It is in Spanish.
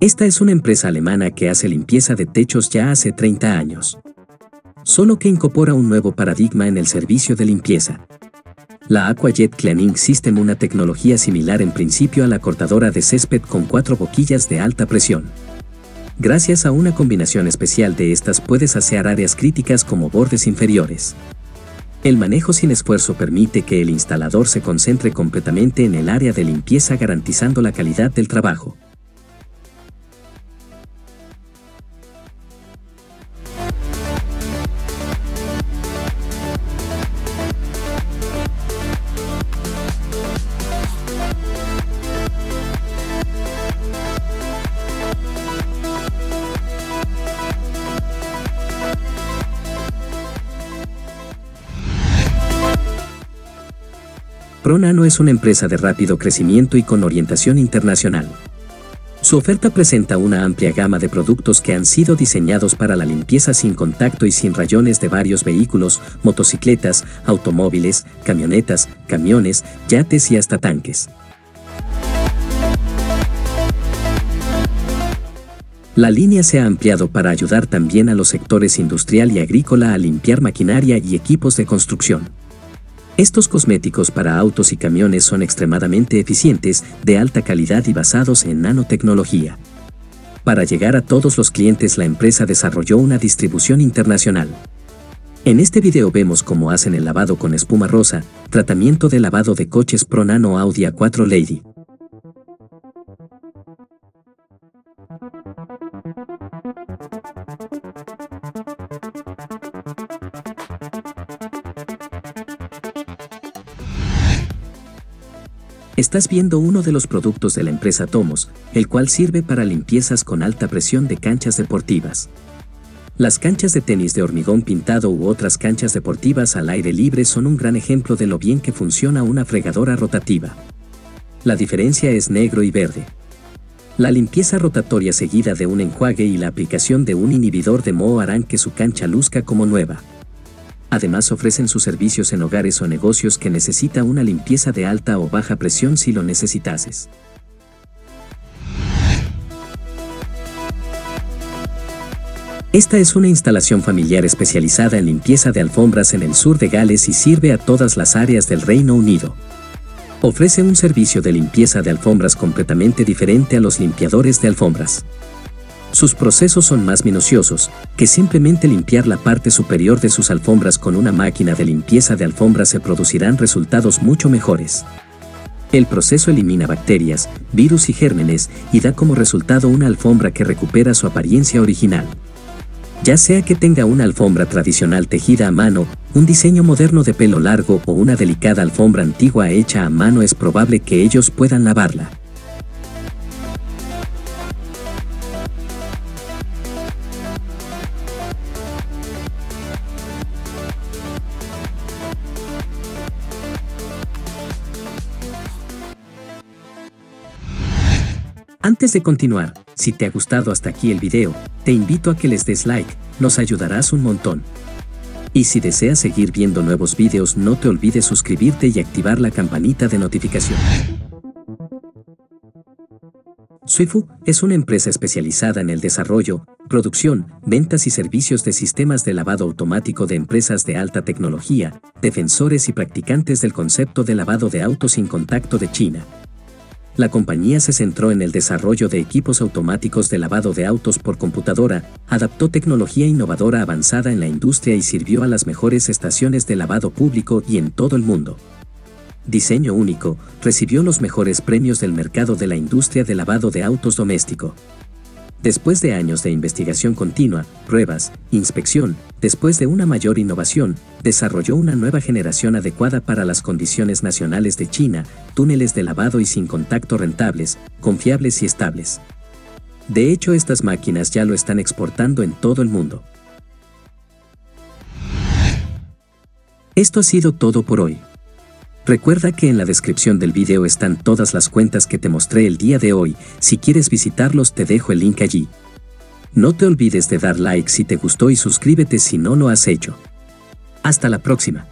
Esta es una empresa alemana que hace limpieza de techos ya hace 30 años. Solo que incorpora un nuevo paradigma en el servicio de limpieza. La Aquajet Cleaning System una tecnología similar en principio a la cortadora de césped con cuatro boquillas de alta presión. Gracias a una combinación especial de estas puedes asear áreas críticas como bordes inferiores. El manejo sin esfuerzo permite que el instalador se concentre completamente en el área de limpieza garantizando la calidad del trabajo. ProNano es una empresa de rápido crecimiento y con orientación internacional. Su oferta presenta una amplia gama de productos que han sido diseñados para la limpieza sin contacto y sin rayones de varios vehículos, motocicletas, automóviles, camionetas, camiones, yates y hasta tanques. La línea se ha ampliado para ayudar también a los sectores industrial y agrícola a limpiar maquinaria y equipos de construcción. Estos cosméticos para autos y camiones son extremadamente eficientes, de alta calidad y basados en nanotecnología. Para llegar a todos los clientes la empresa desarrolló una distribución internacional. En este video vemos cómo hacen el lavado con espuma rosa, tratamiento de lavado de coches Pro Nano Audi A4 Lady. Estás viendo uno de los productos de la empresa Tomos, el cual sirve para limpiezas con alta presión de canchas deportivas. Las canchas de tenis de hormigón pintado u otras canchas deportivas al aire libre son un gran ejemplo de lo bien que funciona una fregadora rotativa. La diferencia es negro y verde. La limpieza rotatoria seguida de un enjuague y la aplicación de un inhibidor de moho harán que su cancha luzca como nueva. Además ofrecen sus servicios en hogares o negocios que necesita una limpieza de alta o baja presión si lo necesitases. Esta es una instalación familiar especializada en limpieza de alfombras en el sur de Gales y sirve a todas las áreas del Reino Unido. Ofrece un servicio de limpieza de alfombras completamente diferente a los limpiadores de alfombras. Sus procesos son más minuciosos que simplemente limpiar la parte superior de sus alfombras con una máquina de limpieza de alfombras se producirán resultados mucho mejores. El proceso elimina bacterias, virus y gérmenes y da como resultado una alfombra que recupera su apariencia original. Ya sea que tenga una alfombra tradicional tejida a mano, un diseño moderno de pelo largo o una delicada alfombra antigua hecha a mano es probable que ellos puedan lavarla. Antes de continuar, si te ha gustado hasta aquí el video, te invito a que les des like, nos ayudarás un montón. Y si deseas seguir viendo nuevos videos no te olvides suscribirte y activar la campanita de notificación. Suifu es una empresa especializada en el desarrollo, producción, ventas y servicios de sistemas de lavado automático de empresas de alta tecnología, defensores y practicantes del concepto de lavado de autos sin contacto de China la compañía se centró en el desarrollo de equipos automáticos de lavado de autos por computadora, adaptó tecnología innovadora avanzada en la industria y sirvió a las mejores estaciones de lavado público y en todo el mundo. Diseño único, recibió los mejores premios del mercado de la industria de lavado de autos doméstico. Después de años de investigación continua, pruebas, inspección, después de una mayor innovación, desarrolló una nueva generación adecuada para las condiciones nacionales de China, túneles de lavado y sin contacto rentables, confiables y estables. De hecho, estas máquinas ya lo están exportando en todo el mundo. Esto ha sido todo por hoy. Recuerda que en la descripción del video están todas las cuentas que te mostré el día de hoy, si quieres visitarlos te dejo el link allí. No te olvides de dar like si te gustó y suscríbete si no lo has hecho. Hasta la próxima.